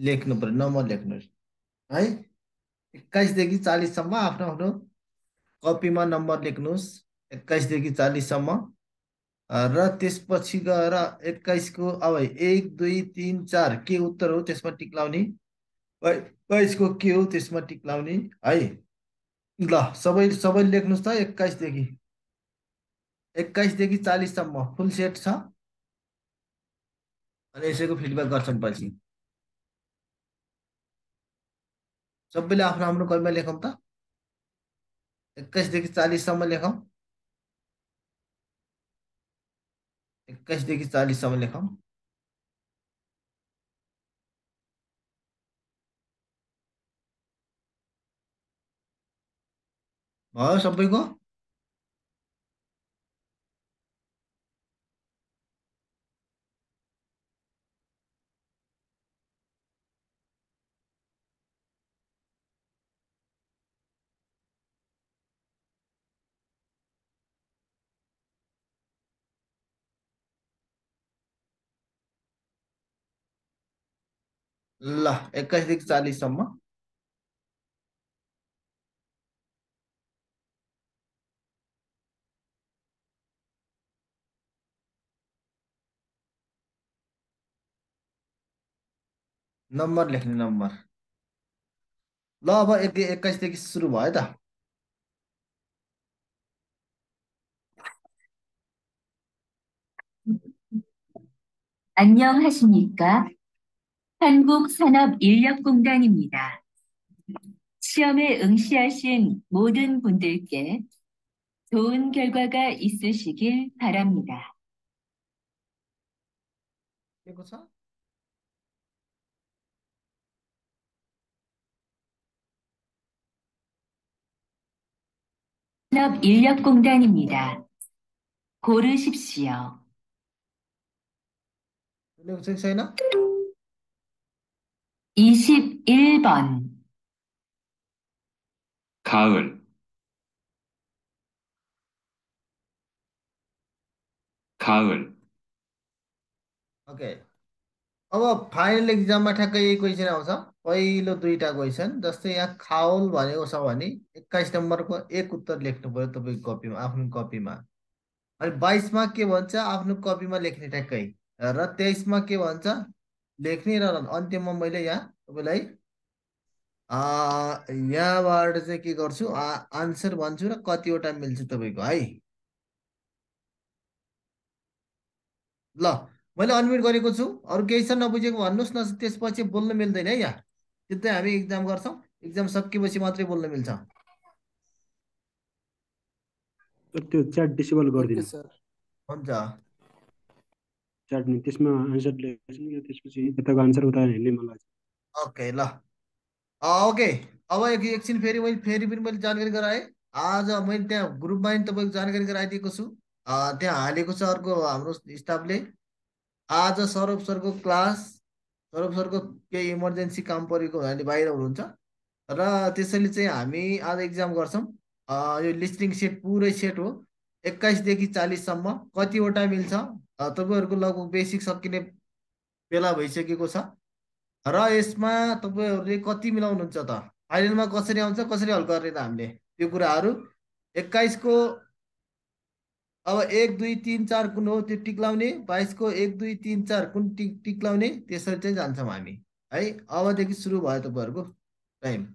लेख्नु पर्यो नम्बर लेख्नुहोस् है? एक्काइसदेखि चालिससम्म आफ्नो आफ्नो कपीमा नम्बर लेख्नुहोस्। एक्काइसदेखि चालिससम्म। र त्यसपछि गएर एक्काइसको अब एक दुई तिन चार के उत्तर हो त्यसमा टिक लाउने बाइसको के हो त्यसमा टिक लाउने है? ल सबै सबैले लेख्नुहोस् त एक्काइसदेखि। एक्काइसदेखि चालिससम्म फुल सेट छ। अनि यसैको फिडब्याक गर्छौँ पछि। सबैले आफ्नो आफ्नो कपीमा लेखौँ त। एक्काइसदेखि चालिससम्म लेखौँ। एक्काइसदेखि चालिससम्म लेखौँ। भयो सबैको? ल एक्काइसदेखि चालिससम्म नम्बर लेख्ने नम्बर ल अब एक एक्काइसदेखि सुरु भयो त 안녕하십니까? 한국산업인력공단입니다. 시험에 응시하신 모든 분들께 좋은 결과가 있으시길 바랍니다. 예고사? 산업인력공단입니다. 고르십시오. 네, 고생했어요. 21번, 가을, 가을, ओके अब फाइनल इक्जाममा ठ्याक्कै यही क्वेसन आउँछ पहिलो दुईटा क्वेसन जस्तै यहाँ खाओल भनेको छ भने एक्काइस नम्बरको एक उत्तर लेख्नु पऱ्यो तपाईँको कपीमा आफ्नो कपीमा अनि बाइसमा के भन्छ आफ्नो कपीमा लेख्ने ठ्याक्कै र तेइसमा के भन्छ लेख्ने र अन्त्यमा मैले यहाँ तपाईँलाई आ, यहाँबाट चाहिँ के गर्छु आन्सर भन्छु र कतिवटा मिल्छ तपाईँको है? ल मैले अनम्युट गरेको छु। अरू केही छ नबुझेको भन्नुहोस् न त्यसपछि बोल्नु मिल्दैन है यहाँ। त्यो चाहिँ हामी इक्जाम गर्छौँ। इक्जाम सकिएपछि मात्रै बोल्नु मिल्छ। त्यो च्याट डिसेबल गरिदिनु। हुन्छ। च्याट त्यसमा आन्सर त्यसपछि यताको आन्सर उता हेर्ने मलाई ओके ल ओके अब एक एकछिन फेरि मैले फेरि पनि मैले जानकारी गराएँ आज मैले त्यहाँ ग्रुपमा नि तपाईँको जानकारी गराइदिएको छु त्यहाँ हालेको छ अर्को हाम्रो स्टाफले आज सौरभ सरको क्लास सौरभ सरको केही इमर्जेन्सी काम परेको हुनाले बाहिर हुनुहुन्छ र त्यसैले चाहिँ हामी आज इक्जाम गर्छौँ यो लिस्टिङ सेट पुरै सेट हो एक्काइसदेखि चालिससम्म कतिवटा मिल्छ तपाईँहरूको लगभग बेसिक सकिने बेला भइसकेको छ र यसमा तपाईँहरूले कति मिलाउनुहुन्छ त फाइनलमा कसरी आउँछ कसरी हल गर्ने त हामीले त्यो कुराहरू एक्काइसको अब एक दुई तिन चार कुन हो त्यो टिक लाउने बाइसको एक दुई तिन चार कुन टिक टिक लाउने त्यसरी चाहिँ जान्छौँ हामी है अबदेखि सुरु भयो तपाईँहरूको टाइम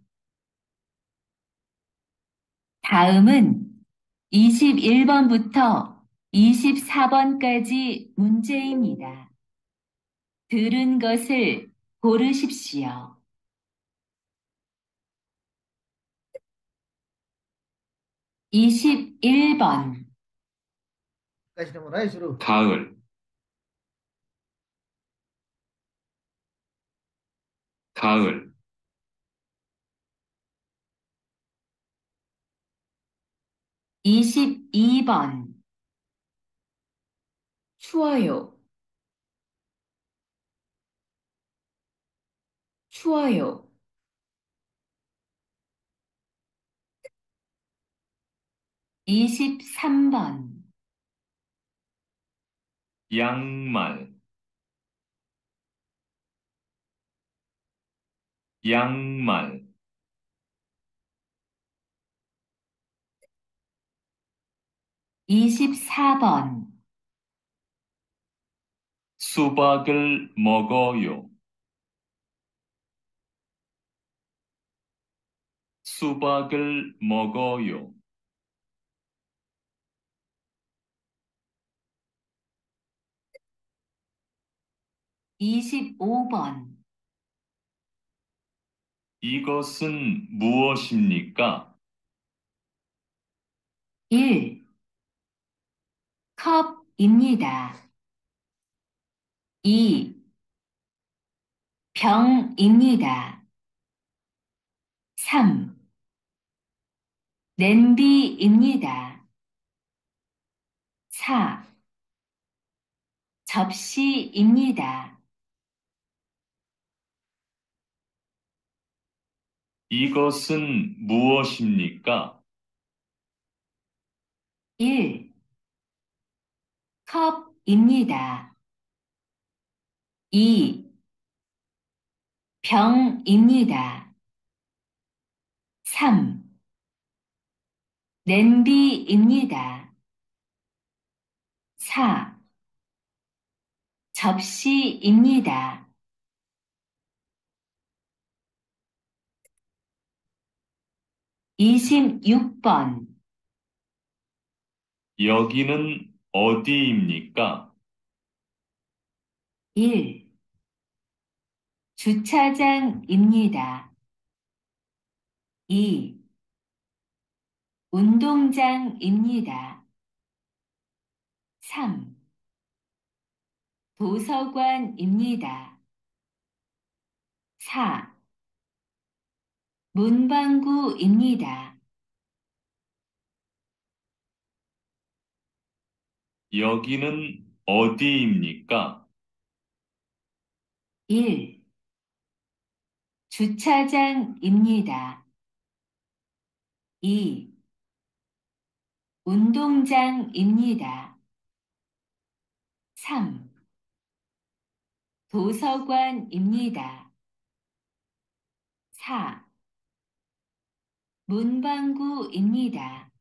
다음은 21번부터 24번까지 문제입니다. 들은 것을 고르십시오. 21번. 가을. 가을. 이십이 번. 추워요. 추워요. 이십삼 번 양말, 양말, 24번, 수박을 먹어요. 수박을 먹어요. 25번, 이것은 무엇입니까? 1. 컵입니다. 2. 병입니다. 3. 냄비입니다. 4. 접시입니다. 이것은 무엇입니까? 1. 컵입니다. 2. 병입니다. 3. 냄비입니다. 4. 접시입니다. 26번, 여기는 어디입니까? 1. 주차장입니다. 2. 운동장입니다. 3. 도서관입니다. 4. 문방구입니다. 여기는 어디입니까? 1. 주차장입니다. 2. 운동장입니다. 3. 도서관입니다. 4. 문방구입니다.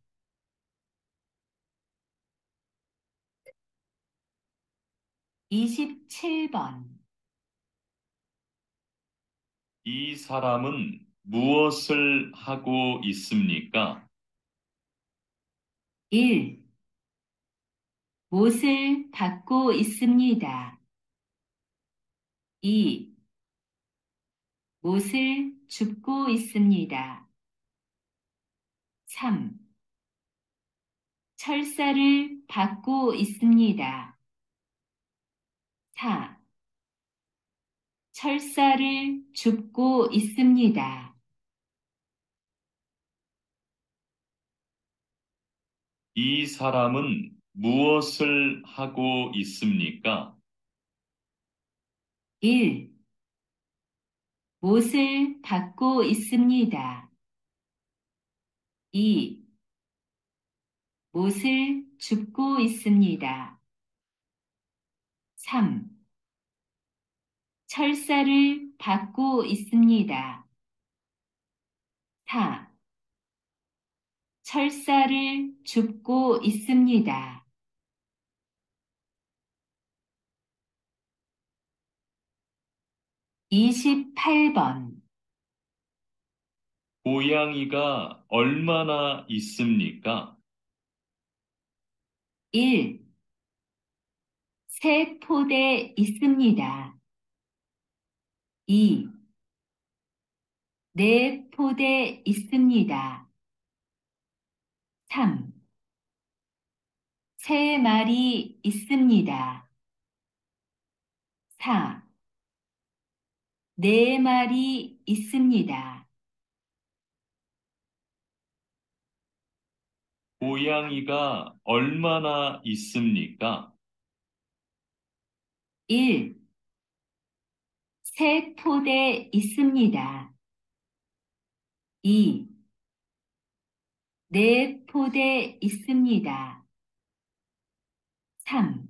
이십칠 번 이 사람은 무엇을 하고 있습니까? 1. 못을 받고 있습니다. 2. 못을 줍고 있습니다. 3. 철사를 받고 있습니다. 4. 철사를 줍고 있습니다. 이 사람은 무엇을 하고 있습니까? 1. 못을 받고 있습니다. 2. 못을 줍고 있습니다. 3. 철사를 받고 있습니다. 4. 철사를 줍고 있습니다. 이십팔 번 고양이가 얼마나 있습니까? 1. 세 포대 있습니다. 2. 네 포대 있습니다. 3. 세 마리 있습니다. 4. 네 마리 있습니다. 고양이가 얼마나 있습니까? 1. 세 포대 있습니다. 2. 네 포대 있습니다. 3.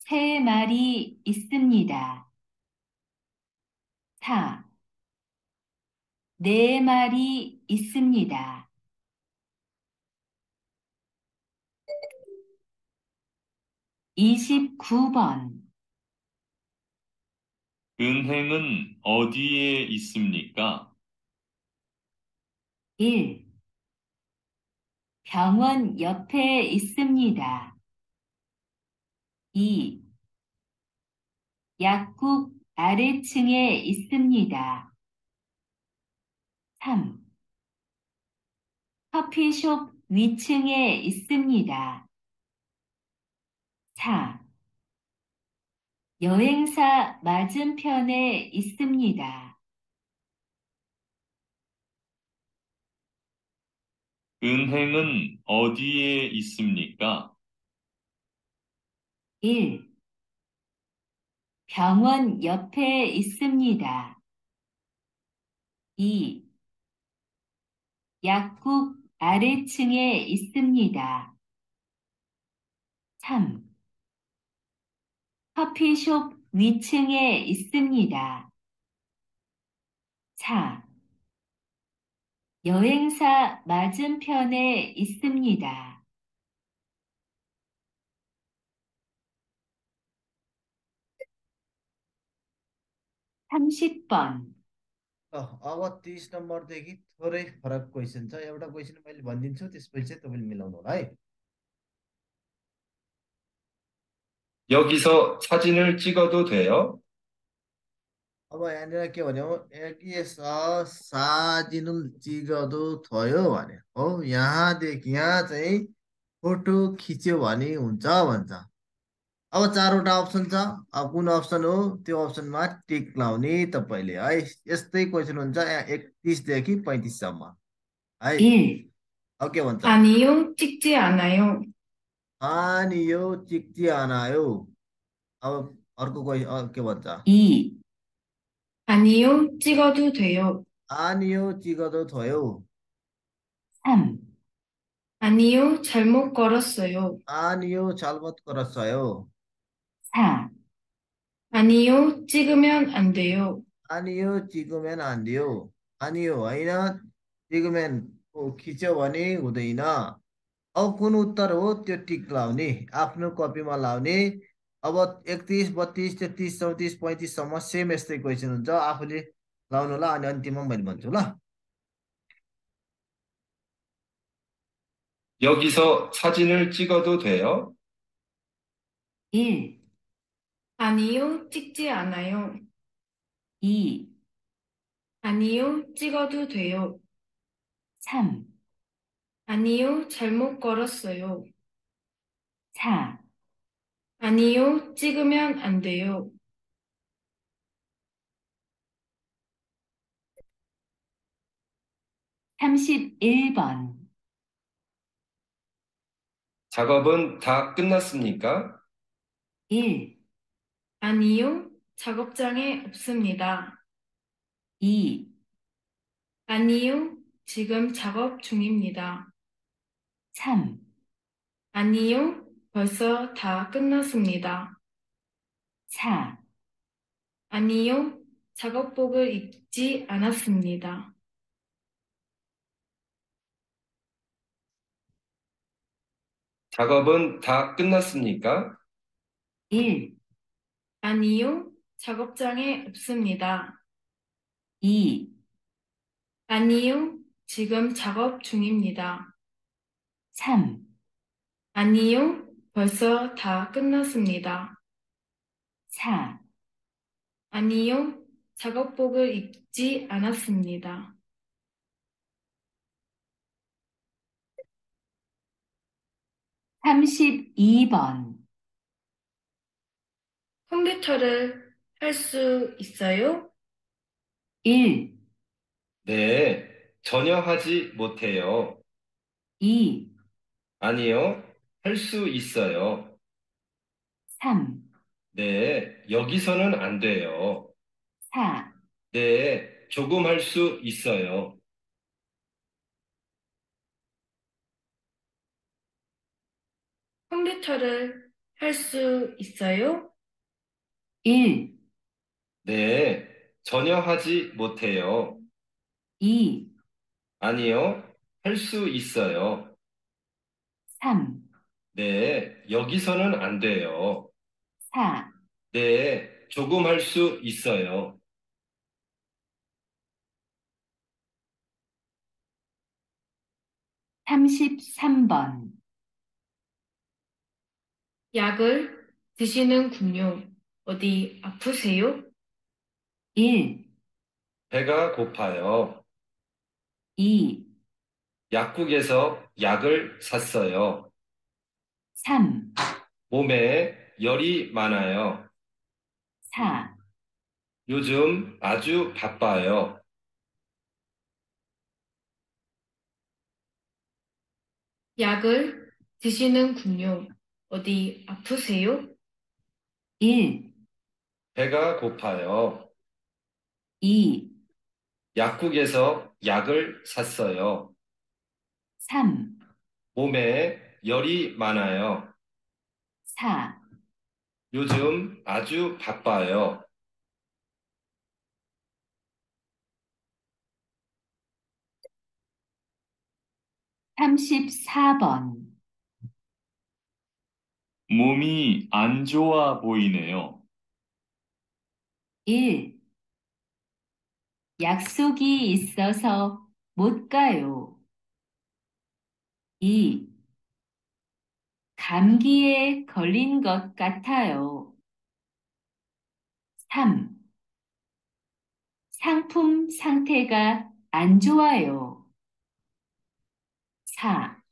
세 마리 있습니다. 4. 네 말이 있습니다. 29번. 은행은 어디에 있습니까? 1. 병원 옆에 있습니다. 2. 약국 아래층에 있습니다. 3. 커피숍 위층에 있습니다. 4. 여행사 맞은편에 있습니다. 은행은 어디에 있습니까? 1. 병원 옆에 있습니다. 2. 약국 아래층에 있습니다. 3. 커피숍 위층에 있습니다. 4. 여행사 맞은편에 있습니다. 삼십 번 ल, अब तिस नम्बरदेखि थोरै फरक क्वेसन छ एउटा क्वेसन मैले भनिदिन्छु त्यसपछि चाहिँ तपाईँले मिलाउनु होला है 여기서 사진을 찍어도 돼요? अब यहाँनिर के भन्यो यस साजिनुल चिगदो थयो भन्यो हो यहाँदेखि यहाँ चाहिँ फोटो खिच्यो भने हुन्छ भन्छ अब चारवटा अप्सन छ अब कुन अप्सन हो त्यो अप्सनमा टिक लाउने तपाईँले है यस्तै क्वेसन हुन्छ यहाँ एकतिसदेखि पैँतिससम्म है 1. अब के भन्छ 아니요, 찍지 않아요. आनियो चिक्ची आनायो अब अर्को क्वेसन के भन्छ 2. 아니요, 찍어도 돼요. आनियो चिगदो थयो 3. 아니요, 잘못 걸었어요. आनियो 잘못 걸었어요 4. 아니요, 찍으면 안 돼요. 아니요, 찍으면 안 돼요. 아니요, होइन 찍으면 ओ, खिच्यो भने हुँदैन अब कुन उत्तर हो त्यो टिक लाउने आफ्नो कपीमा लाउने अब एकतिस बत्तिस तेत्तिस चौतिस पैँतिससम्म सेम यस्तै क्वेसन हुन्छ आफूले लाउनु होला अनि अन्तिममा मैले भन्छु ल 여기서 사진을 찍어도 돼요? 1. 아니요, 찍지 않아요. 2. 아니요, 찍어도 돼요. 3. 아니요, 잘못 걸었어요. 4. 아니요, 찍으면 안 돼요. 삼십일 번 작업은 다 끝났습니까? 1. 아니요, 작업장에 없습니다. 2. 아니요, 지금 작업 중입니다. 3. 아니요, 벌써 다 끝났습니다. 4. 아니요, 작업복을 입지 않았습니다. 작업은 다 끝났습니까? 1. 아니요, 작업장에 없습니다. 2. 아니요, 지금 작업 중입니다. 3. 아니요, 벌써 다 끝났습니다. 4. 아니요, 작업복을 입지 않았습니다. 삼십이 번 컴퓨터를 할 수 있어요? 1. 네, 전혀 하지 못해요. 2. 아니요, 할 수 있어요. 3. 네, 여기서는 안 돼요. 4. 네, 조금 할 수 있어요. 컴퓨터를 할 수 있어요? 1. 네, 전혀 하지 못해요. 2, 아니요, 할 수 있어요. 3, 네, 여기서는 안 돼요. 4, 네, 조금 할 수 있어요. 삼십삼 번 약을 드시는군요. 어디 아프세요? 1, 배가 고파요. 2, 약국에서 약을 샀어요. 3, 몸에 열이 많아요. 4, 요즘 아주 바빠요. 약을 드시는군요. 어디 아프세요? 1, 배가 고파요. 2, 약국에서 약을 샀어요. 3, 몸에 열이 많아요. 4, 요즘 아주 바빠요. 삼십사 번 몸이 안 좋아 보이네요. 1. 약속이 있어서 못 가요. 2. 감기에 걸린 것 같아요. 3. 상품 상태가 안 좋아요. 4.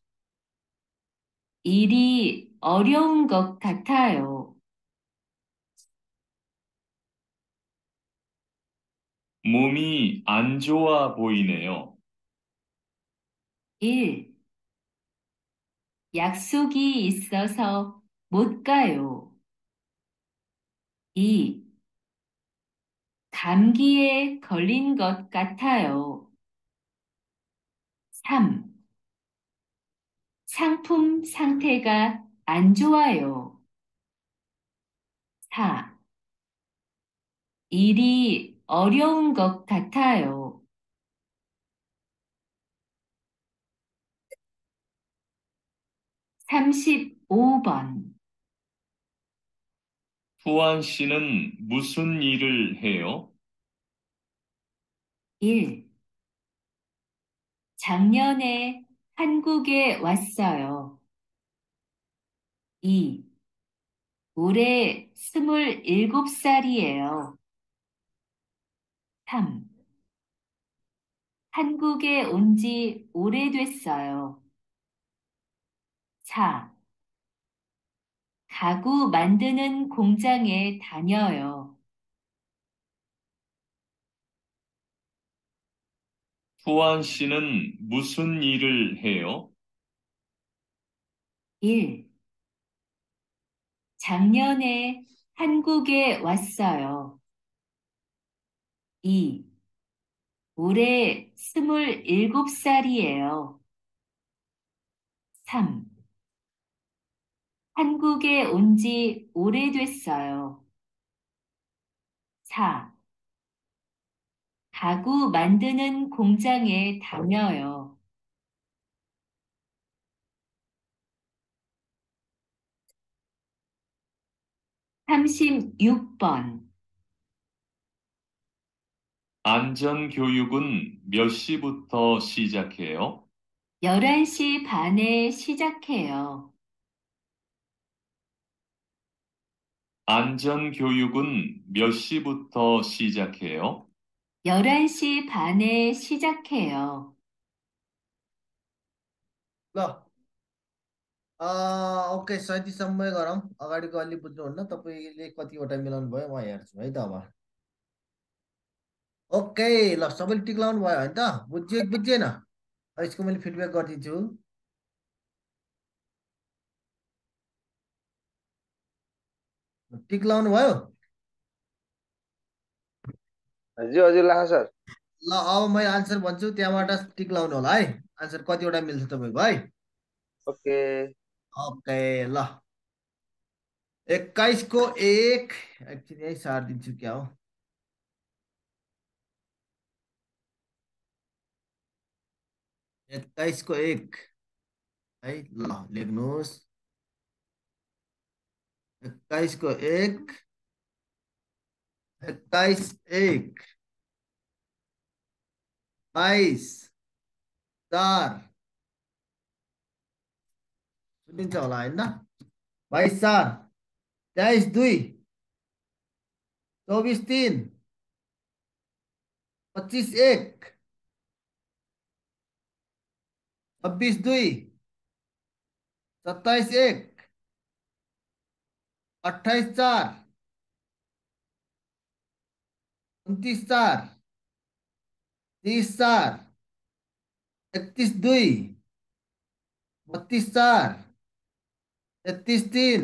일이 어려운 것 같아요. 몸이 안 좋아 보이네요. 1. 약속이 있어서 못 가요. 2. 감기에 걸린 것 같아요. 3. 상품 상태가 안 좋아요. 4. 일이 어려운 것 같아요. 삼십오 번 후안 씨는 무슨 일을 해요? 1. 작년에 한국에 왔어요. 2. 올해 스물일곱 살이에요. 3. 한국에 온 지 오래됐어요. 4. 가구 만드는 공장에 다녀요. 후안 씨는 무슨 일을 해요? 1. 작년에 한국에 왔어요. 2. 올해 스물일곱 살이에요. 3. 한국에 온 지 오래됐어요. 4. 가구 만드는 공장에 다녀요. 삼십육 번 안전교육은 몇 시부터 시작해요? 11시 반에 시작해요. 안전교육은 몇 시부터 시작해요? 11시 반에 시작해요. ल ओके सैँतिसम्म गरौँ अगाडिको अलि बुझ्नुहुन्न तपाईँले कतिवटा मिलाउनु भयो म हेर्छु है त अब ओके ल सबैले टिक लाउनु भयो होइन त बुझ्यो कि बुझिएन अब यसको मैले फिडब्याक गरिदिन्छु टिक लाउनु भयो? हजुर हजुर ला सर। ल अब म आन्सर भन्छु त्यहाँबाट टिक लाउनु होला है। आन्सर कतिवटा मिल्छ तपाईँको है? ओके। ओके ल। एक्काइसको एक। एक्चुली यही सार दिन्छु क्या हो? एक्काइसको एक। है ल लेख्नुहोस्। इक्कीस को एक इक्कीस एक, बाईस, चार। सुनील चावला है ना? बाईस, चार। तेईस दुई। चौबीस, तीन। पच्चीस, एक। छब्बीस, दुई। सत्ताईस, एक। अट्ठाइस चार। उन्तिस चार। तीस चार। इकतीस दुई। बत्तीस चार। तेत्तिस तिन।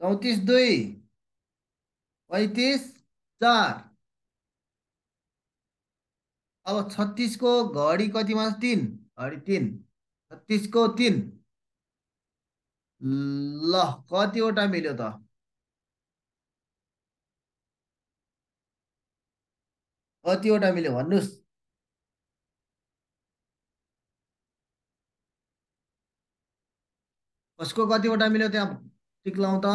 चौतिस दुई। पैँतिस चार। अब छत्तिसको घडी कतिमा? तिन। घडी तिन। छत्तिसको तिन। ल कतिवटा मिल्यो त कतिवटा मिल्यो भन्नुहोस् कसको कतिवटा मिल्यो त्यहाँ टिक त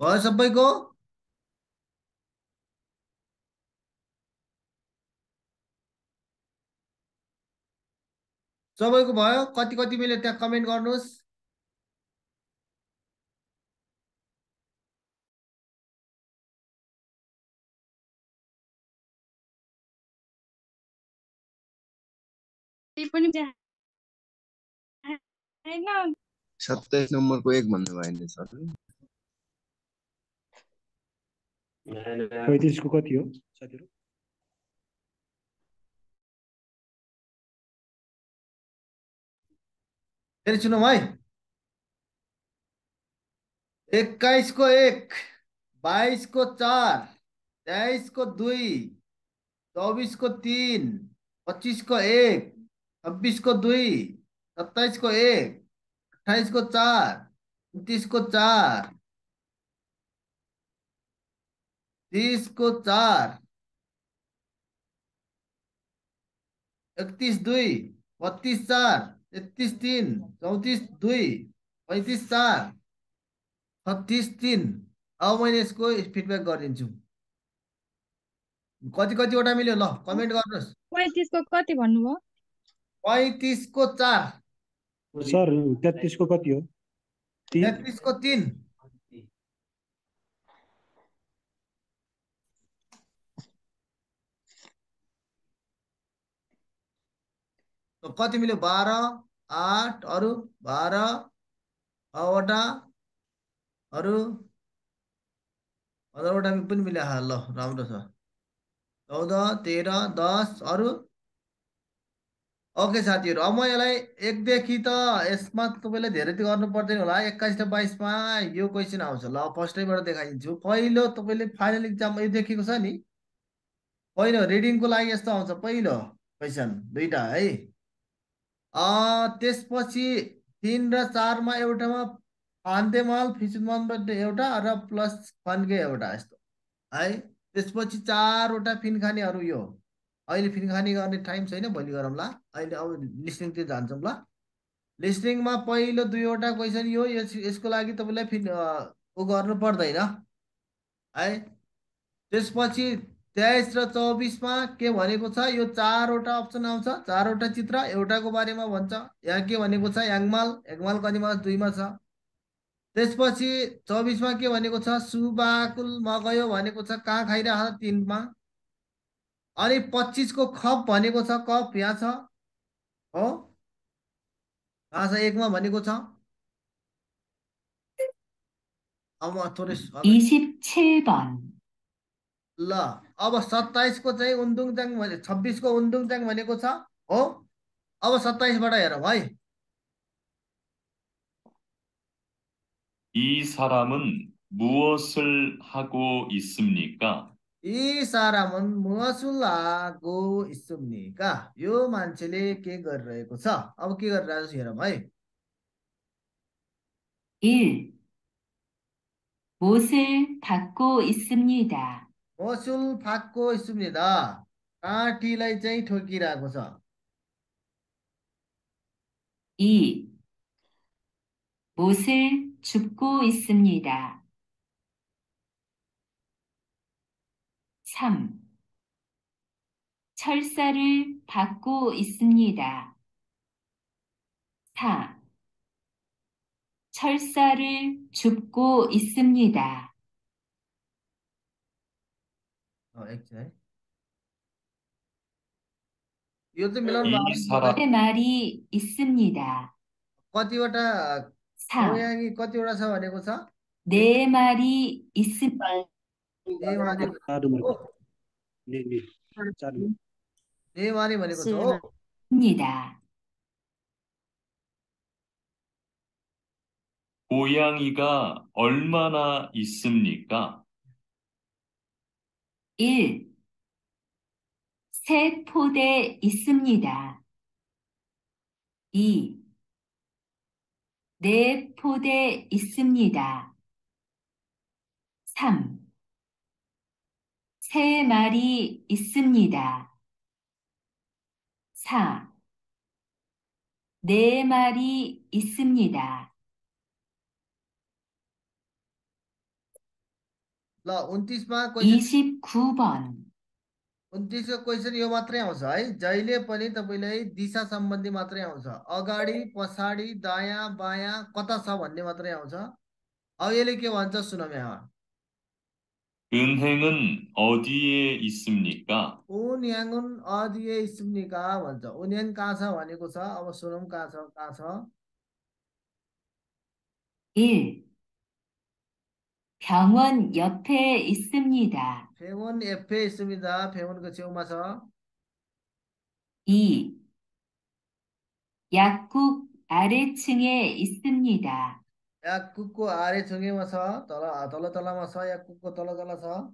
भयो सबैको सबैको भयो। कति कति मिल्यो त्यहाँ कमेन्ट गर्नुहोस्। सत्ताइस नम्बरको एक भन्नुभयो नि सरले पैँतिसको कति हो? साथीहरू फिर सुनो भाई इक्कीस को एक, बाईस को चार, तेईस को दुई, चौबीस को तीन, पच्चीस को एक, छब्बीस को दुई, सत्ताईस को एक, अट्ठाईस को चार, उन्तीस को चार, तीस को चार, इकतीस दुई, बत्तीस चार तेत्तिस तिन चौतिस दुई पैँतिस चार छत्तिस तिन अब मैले यसको फिडब्याक गरिदिन्छु। कति कतिवटा मिल्यो? ल कमेन्ट गर्नुहोस्। पैँतिसको कति भन्नुभयो? पैँतिसको चार। सर तेत्तिसको कति हो? तेत्तिसको तिन। कति मिल्यो? बाह्र आठ अरू? बाह्र छवटा अरू? पन्ध्रवटा पनि मिल्यो। ल राम्रो छ। चौध तेह्र दस अरू? ओके साथीहरू अब म यसलाई एकदेखि त यसमा तपाईँले धेरै त गर्नु पर्दैन होला। एक्काइस र बाइसमा यो क्वेसन आउँछ। ल फर्स्टैबाट देखाइदिन्छु। पहिलो तपाईँले फाइनल इक्जाम यो देखेको छ नि? पहिलो रिडिङको लागि यस्तो आउँछ? पहिलो क्वेसन दुईवटा है? त्यसपछि तिन र चारमा एउटामा फान्देमल फिसुनबाट एउटा र प्लस फन्के एउटा यस्तो। है त्यसपछि चारवटा फिनखानेहरू यो। अहिले फिनखानी गर्ने टाइम छैन भोलि गरौँला अहिले अब लिसनिङतिर जान्छौँ ल। लिसनिङमा पहिलो दुईवटा क्वेसन यो यस यसको लागि तपाईँलाई फिन ऊ गर्नु पर्दैन। है त्यसपछि तेइस र चौबिसमा के भनेको छ? यो चारवटा अप्सन आउँछ। चारवटा चित्र एउटाको बारेमा भन्छ। यहाँ के भनेको छ? याङमाल। याङमाल कतिमा दुईमा छ। त्यसपछि चौबिसमा के भनेको छ? सुबाकुलमा गयो भनेको छ। कहाँ खाइरहेको छ तिनमा। अनि पच्चिसको खप भनेको छ। कप यहाँ छ। हो? कहाँ छ? एकमा भनेको छ। अब थोरै अब 27번, ल। अब सत्ताइसको चाहिँ उन्दुङचाङ भने छब्बिसको उन्दुङचाङ भनेको छ हो अब सत्ताइसबाट हेरौँ है 이 사람은 무엇을 하고 있습니까? यी सारामन मुसुलाको इस्सुम्निका यो मान्छेले के गरिरहेको छ अब के गरिरहेको छ हेरौँ है 1, 못을 받고 있습니다. मसुल फाक्को 있습니다. काँटीलाई चाहिँ ठोकिरहेको छ 2. 못을 줍고 있습니다. 3. 철사를 받고 있습니다. 4. 철사를 줍고 있습니다. अँ, एकछिन है यो चाहिँ मिलाउनु 이 भएको 사람 내 말이 있습니다. कतिवटा 4. 고양이 कतिवटा छ भनेको छ 내 말이 있습니다. ने माने चार नंबर ने ने चार नंबर ने माने भनेको छ हो 고양이가 얼마나 있습니까? 1. 새 포대 있습니다. 2. 네 포대 있습니다. 3. 세 마리 있습니다. 4. 네 마리 있습니다. ल उन्तिसमा क्वेसन 29번. उन्तिसको क्वेसन यो मात्रै आउँछ है जहिले पनि तपाईँलाई दिशा सम्बन्धी मात्रै आउँछ अगाडि पछाडि दायाँ बायाँ कता छ भन्ने मात्रै आउँछ अब यसले के भन्छ सुनौँ यहाँ 은행은 어디에 있습니까? उन्याङ्गुन अदिए स्मृका भन्छ उन्याङ कहाँ छ भनेको छ अब सुनौँ कहाँ छ कहाँ छ 1. 병원 옆에 있습니다. 병원 옆에 있습니다. 병원 그 제우마사. 2. 약국 아래층에 있습니다. 약국 아래층에 와서 떨어 떨어 떨어 와서 약국 그 떨어 떨어서.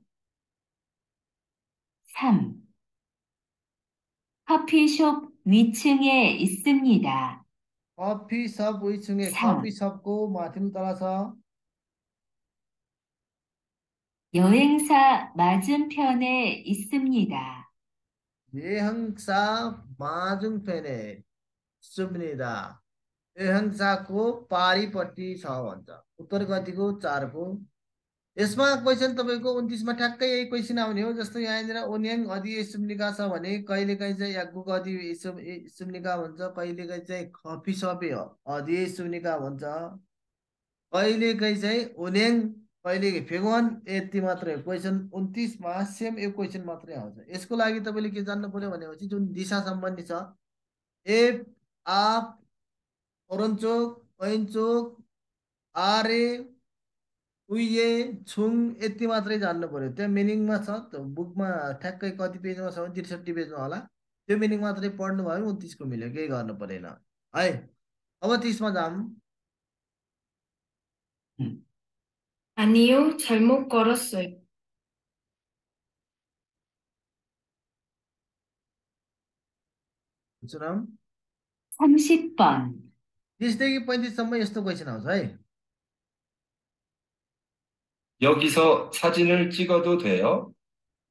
3. 커피숍 위층에 있습니다. 커피숍 위층에 커피숍 그 마침 떨어서. 여행사 맞은편에 있습니다. 예항사 마중 फेने सुब्निदा यहाँसाको पारिपट्टि छ भन्छ उत्तर गतिको चारको यसमा क्वेसन तपाईँको उन्तिसमा ठ्याक्कै यही क्वेसन आउने हो जस्तो यहाँनिर ओन्याङ अधि सुम्निका छ भने कहिलेकाहीँ चाहिँ याकुक अधि सुम्निका भन्छ कहिलेकाहीँ चाहिँ खफी सपे अधि सुम्निका भन्छ कहिलेकाहीँ चाहिँ ओन्याङ कहिले फेगवान यति मात्रै हो। क्वेसन उन्तिसमा सेम यो क्वेसन मात्रै आउँछ। यसको लागि तपाईँले के जान्नु पर्यो भनेपछि जुन दिशा सम्बन्धी छ एप आप ओरनचोक ऐनचोक आरे उये छुङ यति मात्रै जान्नु पर्यो। त्यो मिनिङमा छ त्यो बुकमा ठ्याक्कै कति पेजमा छ त्रिसठी पेजमा होला। त्यो मिनिङ मात्रै पढ्नु भयो उन्तिसको मिल्यो। केही गर्नु परेन। है? अब तिसमा जाऊँ। 아니요, 잘못 걸었어요. सुनाऊँ 30번. तिसदेखि पैँतिससम्म यस्तो क्वेसन आउँछ है 여기서 사진을 찍어도 돼요?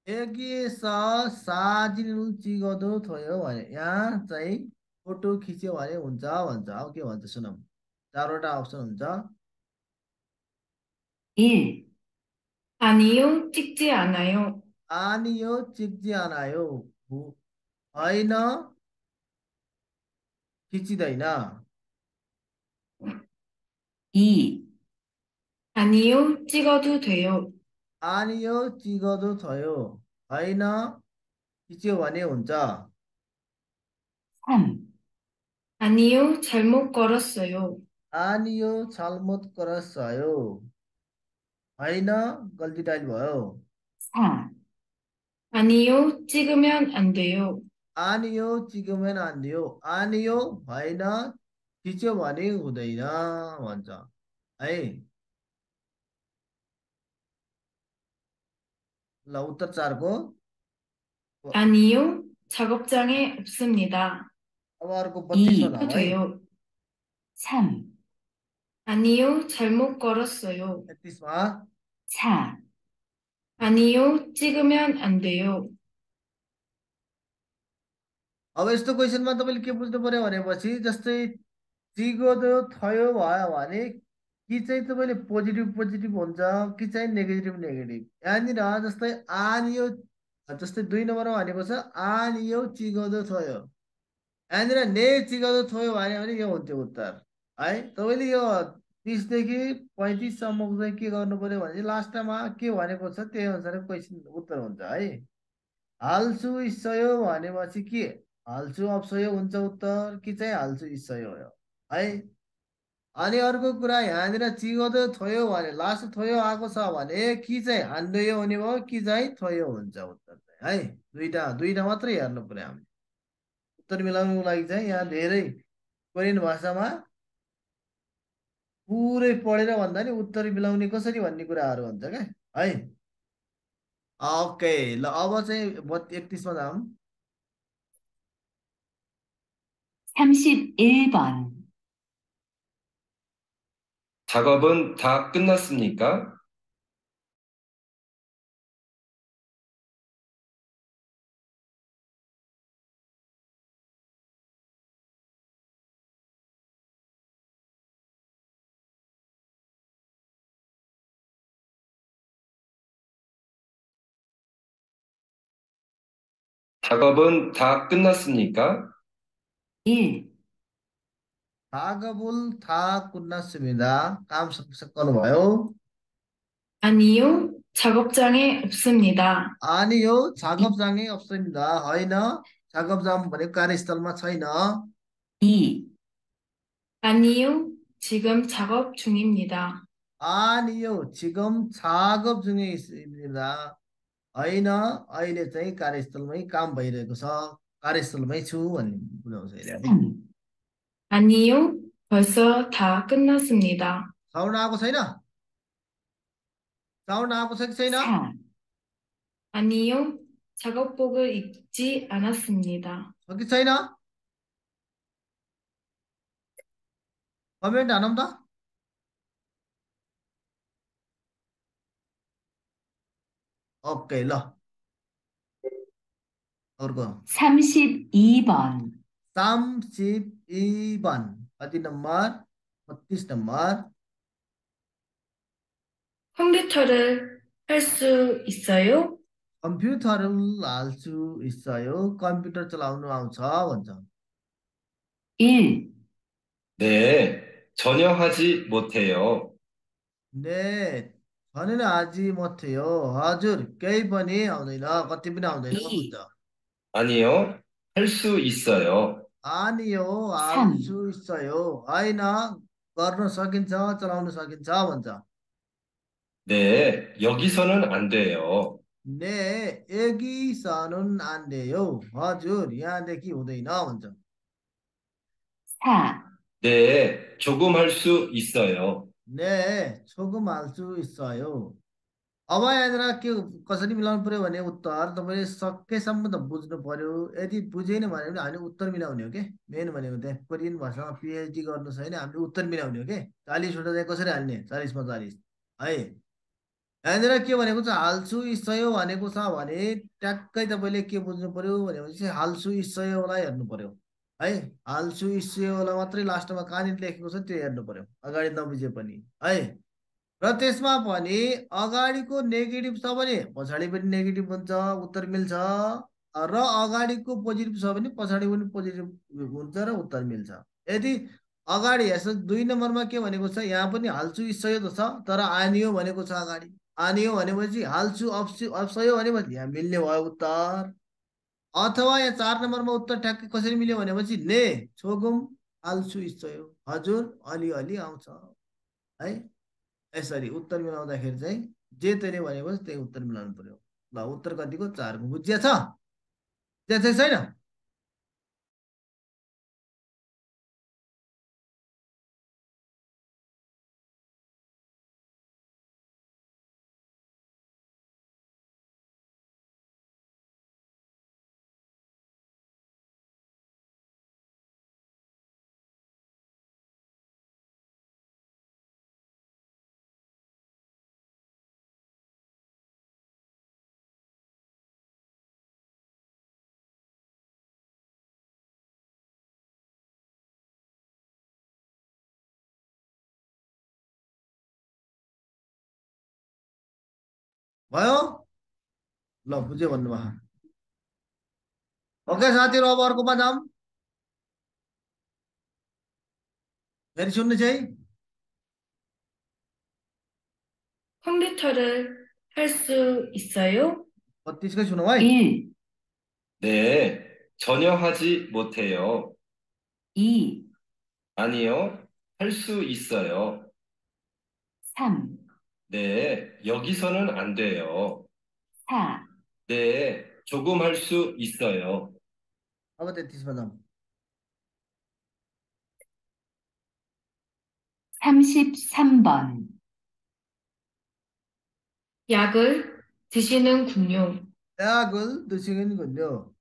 यज्ञ साजिन चिगदो थयो भने यहाँ चाहिँ फोटो खिच्यो भने हुन्छ भन्छ अब के भन्छ सुनौँ चारवटा अप्सन हुन्छ 1. 아니요, 찍지 않아요. 아니요, 찍지 않아요. 뭐, 아이나 기치다이나. 2. 아니요, 찍어도 돼요. 아니요, 찍어도 돼요. 아이나 기치완에 혼자. 3. 아니요, 잘못 걸었어요. 아니요, 잘못 걸었어요. होइन गल्ती टाइल भयो 4. 아니요, 찍으면 안 돼요. आनियो चिगोमेन आनियो आनियो होइन खिच्यो भने हुँदैन भन्छ है ल उत्तर चारको 아니요, 작업장에 없습니다. अब अर्को बत्तिसमा 해도 जाउँ है 돼요. 3. 아니요, 잘못 걸었어요. तेत्तिसमा 4, 아니요, 찍으면 안 돼요. अब यस्तो क्वेसनमा तपाईँले के बुझ्नु पर्यो भनेपछि जस्तै चिगोदो थयो भयो भने कि चाहिँ तपाईँले पोजिटिभ पोजिटिभ हुन्छ कि चाहिँ नेगेटिभ नेगेटिभ यहाँनिर जस्तै आनियो जस्तै दुई नम्बरमा भनेको छ आनियो चिगोदो थयो यहाँनिर ने चिगोदो थयो भन्यो भने यो हुन्थ्यो उत्तर है? तपाईँले यो तिसदेखि पैँतिससम्मको चाहिँ के गर्नु पर्यो भने लास्टमा के भनेको छ त्यही अनुसार क्वेसन उत्तर हुन्छ है? हाल्छु इस्सयो भनेपछि के? हाल्छु अप्सयो हुन्छ उत्तर कि चाहिँ हाल्छु इस्सयो हो है? अनि अर्को कुरा यहाँनिर चिगोदो थोयो भने लास्ट थोयो आएको छ भने कि चाहिँ हान्डोयो हुने भयो कि चाहिँ थोयो हुन्छ उत्तर चाहिँ है? दुईटा दुईटा मात्रै हेर्नु पर्यो हामीले। उत्तर मिलाउनुको लागि चाहिँ यहाँ धेरै कोरियन भाषामा पुरै पढेर भन्दा नि उत्तर मिलाउने कसरी भन्ने कुराहरू हुन्छ क्या है ओके ल अब चाहिँ बत्ती एकतिसमा जाऊँ 31번, 작업은 다 끝났습니까? 작업은 다 끝났습니까? 1, 작업을 다 끝났습니다. काम सब गर्नुभयो 아니요, 작업장에 없습니다. 아니요 작업장에 없습니다. होइन 작업장 भनेको कार्यस्थलमा छैन 2, 아니요, 지금 작업 중입니다. 아니요 지금 작업 중에 있습니다. होइन अहिले चाहिँ कार्यस्थलमै काम भइरहेको छ कार्यस्थलमै छु भन्ने बुझाउँछ यसले है 3, 아니요, 벌써 다 끝났습니다. साउन्ड आएको छैन साउन्ड आएको छ कि छैन 4, 아니요, 작업복을 입지 않았습니다. छ कि छैन कमेन्ट हानौँ त 오케이, 러. 어르고. 32번. 32번. 어디 넘버? 어디스 넘버? 컴퓨터를 할 수 있어요? 컴퓨터를 알 수 있어요? 컴퓨터 잘하는 아우차 원장. 1. 네, 전혀 하지 못해요. 네, भनेर आजी मथ्यो हजुर केही पनि आउँदैन कति पनि आउँदैन 이. भन्छ 아니요, 할 수 있어요. आनियो 참. हाल्छु 있어요 होइन गर्न सकिन्छ चलाउन सकिन्छ भन्छ 네, 여기서는 안 돼요. ने एगी सानुन आन्देयो हजुर यहाँदेखि हुँदैन भन्छ 4, 네, 조금 할 수 있어요. ने छोको माल्छु सयो अब यहाँनिर के कसरी मिलाउनु पर्यो भने उत्तर तपाईँले सकेसम्म त बुझ्नु पर्यो यदि बुझेन भने पनि हामीले उत्तर मिलाउने हो कि मेन भनेको त्यहाँ कोरियन भाषामा पिएचडी गर्नु छैन हामीले उत्तर मिलाउने हो कि चालिसवटा चाहिँ कसरी हाल्ने चालिसमा चालिस है यहाँनिर के भनेको छ हाल्छु सयो भनेको छ भने ट्याक्कै तपाईँले के बुझ्नु पर्यो भनेपछि हाल्छु इसयोलाई हेर्नु पर्यो है हाल्छु इस्सयोलाई मात्रै लास्टमा कहाँनिर लेखेको छ त्यो हेर्नु पर्यो अगाडि नबुझे पनि है र त्यसमा पनि अगाडिको नेगेटिभ छ भने पछाडि पनि नेगेटिभ हुन्छ उत्तर मिल्छ र अगाडिको पोजिटिभ छ भने पछाडि पनि पोजिटिभ हुन्छ र उत्तर मिल्छ यदि अगाडि यसो दुई नम्बरमा के भनेको छ यहाँ पनि हाल्छु इस्सयो त छ तर आनियो भनेको छ अगाडि आनियो भनेपछि हाल्छु अप्सु अप्सयो भनेपछि यहाँ मिल्ने भयो उत्तर अथवा यहाँ चार नम्बरमा उत्तर ठ्याक्कै कसरी मिल्यो भनेपछि ने छोगुम हाल्छु इस्सयो। हजुर अलिअलि आउँछ। है? यसरी उत्तर मिलाउँदाखेरि चाहिँ जे तैँले भनेको छ त्यही उत्तर मिलाउनु पर्यो। ल उत्तर कतिको? चारको बुझिया छ। छ कि छैन? भयो ल बुझ्यो भन्नुभयो ओके साथीहरू अब अर्कोमा जाउँ फेरि सुन्नु चाहिँ 컴퓨터를 할 수 있어요? बत्तिसकै सुनौ है 1, 네, 전혀 하지 못해요. 2, 아니요, 할 수 있어요. 3, 네, 여기서는 안 돼요. 4. 네, 조금 할 수 있어요. How about 33번. 약을 드시는군요. 약을 드시는군요.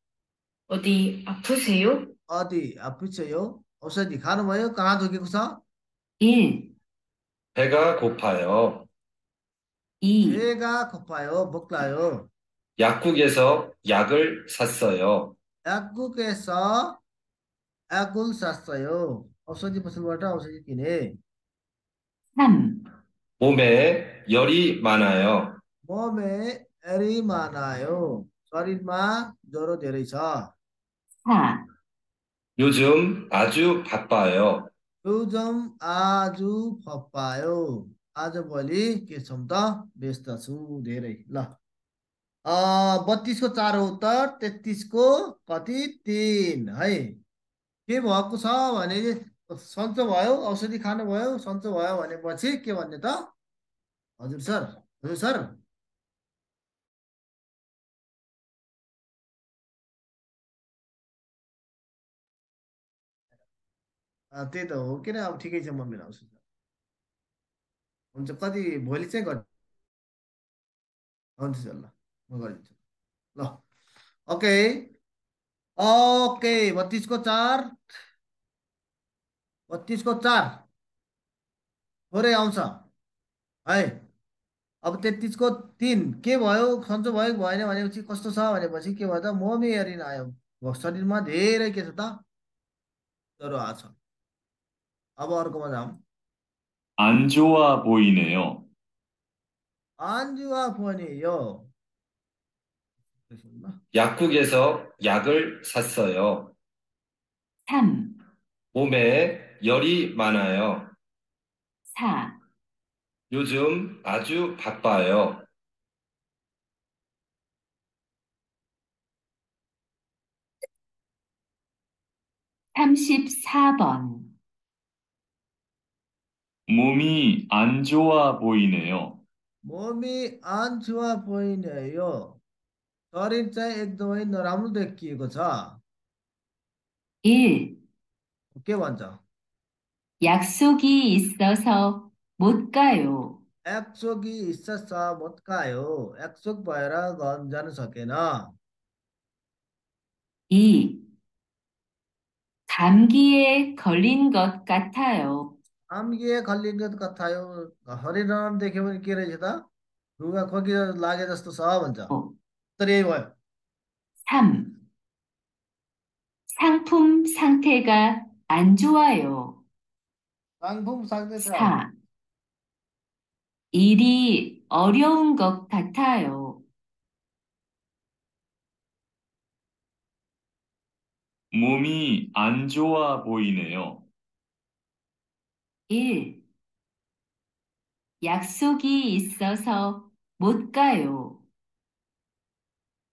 어디 아프세요? 어디 아프세요? 어디 가는 거예요? 가나 도기구사? 1. 배가 고파요. 이 배가 고파요, 먹나요? 약국에서 약을 샀어요. 약국에서 약을 샀어요. 옵션이 무슨 말이야? 옵션이 끼네. 삼 몸에 열이 많아요. 몸에 열이 많아요. 서린마 여러 내리자. 사 요즘 아주 바빠요. 요즘 아주 바빠요. आजभोलि के छौँ त? व्यस्त छु धेरै। ल। बत्तिसको चार उत्तर तेत्तिसको कति? तिन है? के भएको छ भने सन्चो भयो औषधि खानुभयो सन्चो भयो भनेपछि के भन्ने त? हजुर सर हजुर सर। त्यही त हो। किन अब ठिकै छ म मिलाउँछु हुन्छ कति भोलि चाहिँ गर् हुन्छ सर ल म गरिदिन्छु ल ओके ओके बत्तिसको चार बत्तिसको चार थोरै आउँछ है अब तेत्तिसको तिन के भयो सन्चो भयो भएन भनेपछि कस्तो छ भनेपछि के भयो त मोमी हेरिन आयो शरीरमा धेरै के छ त ज्वरो आएको छ अब अर्कोमा जाउँ 안 좋아 보이네요. 안 좋아 보이네요. 약국에서 약을 샀어요. 3, 몸에 열이 많아요. 4, 요즘 아주 바빠요. 삼십사 번 몸이 안 좋아 보이네요. 몸이 안 좋아 보이네요. शरीर चाहिँ एकदमै नराम्रो देखिएको छ 1. के भन्छ 약속이 있어서 못 가요. 약속이 있어서 못 가요. 약속 भएर घर जान सकेन 2. 감기에 걸린 것 같아요. 감기에 걸린 것 같아요. हरिनाम देख्यो भने के रहेछ त रुगा खोकी लागे जस्तो छ भन्छ तर यही भयो 3. 상품 상태가 안 좋아요. 상품 상태 4. 일이 어려운 것 같아요. 몸이 안 좋아 보이네요. 1. 약속이 있어서 못 가요.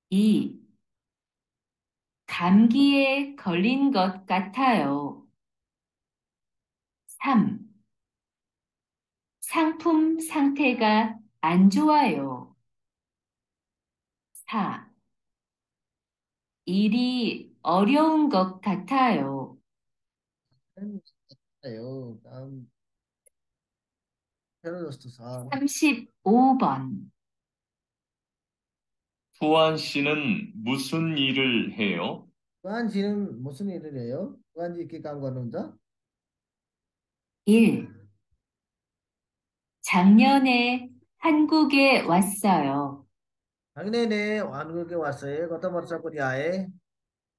2. 감기에 걸린 것 같아요. 3. 상품 상태가 안 좋아요. 4. 일이 어려운 것 같아요. 요 다음 테러리스트 사 35번. 후안 씨는 무슨 일을 해요? 꾸안지는 무슨 일을 해요? 꾸안지 기간과 논자? 1. 작년에 한국에 왔어요. 작년에 한국에 왔어요. 거터 벌써 코리아에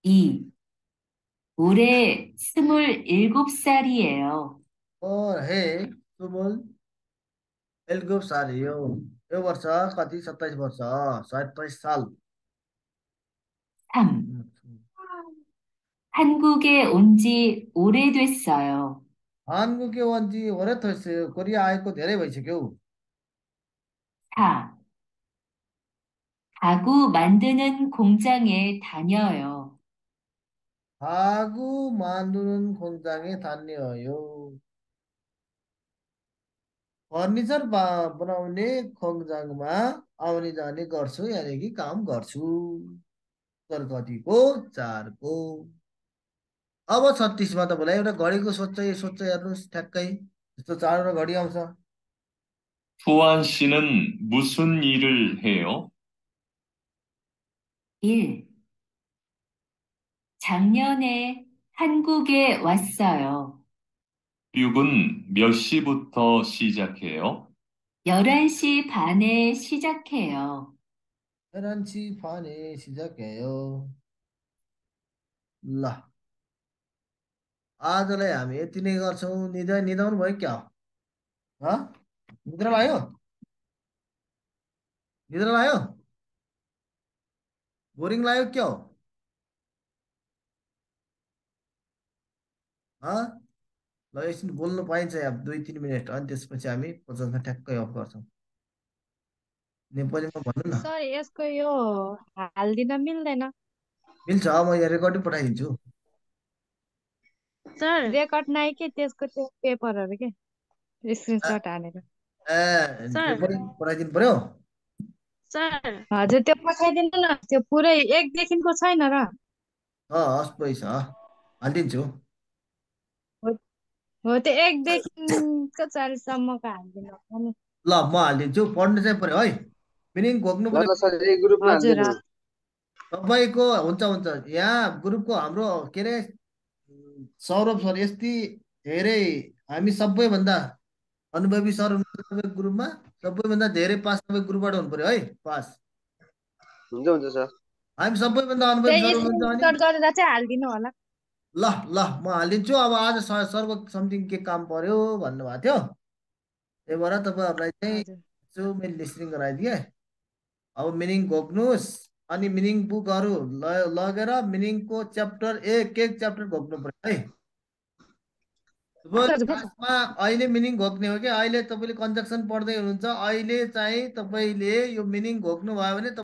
2. 올해 27살이에요. और है सुमल एल ग्रुप सारी यो यो वर्ष कति सत्ताइस वर्ष सत्ताइस साल 3. 한국에 온 지 오래됐어요. 한국에 온지 오래 됐어요. 코리아 아이고 धेरै भइसक्यो 4. 가구 만드는 공장에 다녀요. 가구 만드는 공장에 다녀요. फर्निचर बा- बनाउने खोङजाङमा आउने जाने गर्छु यानि कि काम गर्छु उत्तर कतिको चारको अब छत्तिसमा तपाईँलाई एउटा घडीको सोध्छ सोध्छ हेर्नुहोस् ठ्याक्कै यस्तो चारवटा घडी आउँछ 투안 씨는 무슨 일을 해요? 1. 작년에 한국에 왔어요. 교육은 몇 시부터 시작해요? 11시 반에 시작해요. 11시 반에 시작해요 ल आजलाई हामी यति नै गर्छौँ निदा निदाउनु भयो क्या हँ निद्रा लाग्यो निद्रा लाग्यो बोरिङ लाग्यो क्या हो ल एकछिन बोल्नु पाइन्छ अब दुई तिन मिनट? अनि त्यसपछि हामी पचासमा ठ्याक्कै अफ गर्छौँ। नेपालीमा भन्नु न। सर यसको यो हालिदिन मिल्दैन। मिल्छ म यहाँ रेकर्डिङ पठाइदिन्छु। सर रेकर्ड नै के? त्यसको त्यो पेपरहरू के? स्क्रिनसट हालेर। ए पठाइदिनु पर्यो? सर। हजुर त्यो पठाइदिनु न। त्यो पुरै एकदेखिको छैन र। हस् पैसा हालिदिन्छु। हो त्यो एकदेखिको चालिससम्मको हालिदिनु ल म हालिदिन्छु पढ्नु चाहिँ पर्यो है। मिनिङ घोक्नु ल पर्यो तपाईँको हुन्छ हुन्छ। यहाँ ग्रुपको हाम्रो के अरे सौरभ सर यति धेरै हामी सबैभन्दा अनुभवी सर हुनुहुन्छ तपाईँको ग्रुपमा सबैभन्दा धेरै पास तपाईँको ग्रुपबाट हुनु पर्यो है पास। हुन्छ हुन्छ सर। हामी सबैभन्दा अनुभवी सर हुनुहुन्छ अनि स्क्रिनसट गरेर चाहिँ हालिदिनु होला। ल ल म हालिदिन्छु। अब आज सर सरको समथिङ के काम पर्यो भन्नुभएको थियो। त्यही भएर तपाईँहरूलाई चाहिँ मैले लिस्टिङ गराइदिएँ। अब मिनिङ घोक्नुहोस् अनि मिनिङ बुकहरू ल लगेर मिनिङको च्याप्टर एक एक च्याप्टर घोक्नु पर्यो है। खासमा अहिले मिनिङ घोक्ने हो कि अहिले तपाईँले कन्जक्सन पढ्दै हुनुहुन्छ। अहिले चाहिँ तपाईँले यो मिनिङ घोक्नु भयो भने